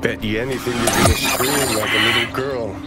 Bet you anything you're gonna scream like a little girl.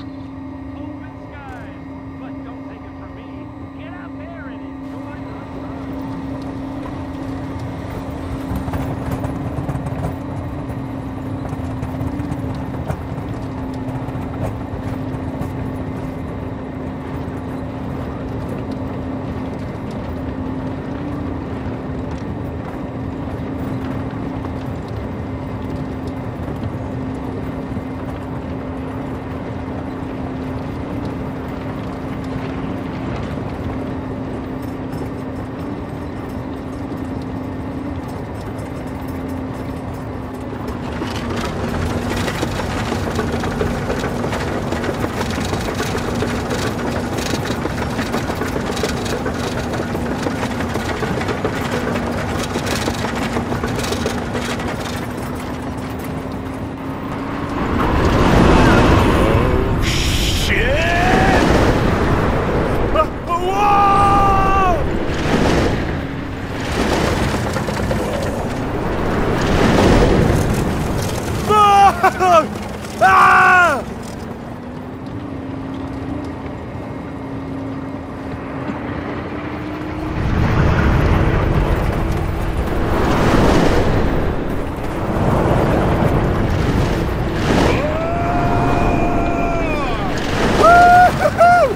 ah!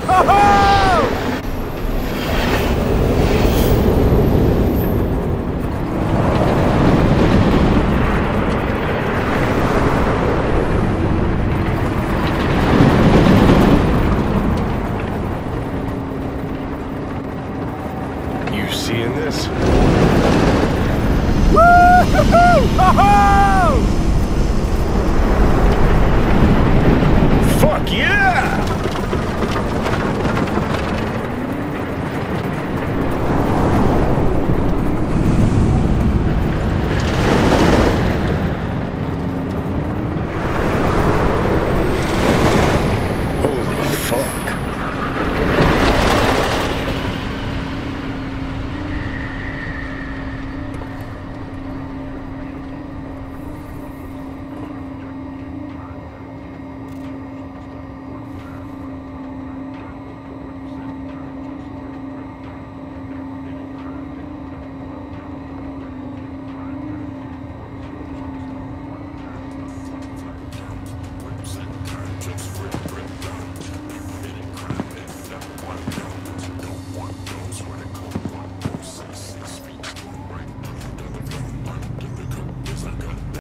Ha ha! Yeah.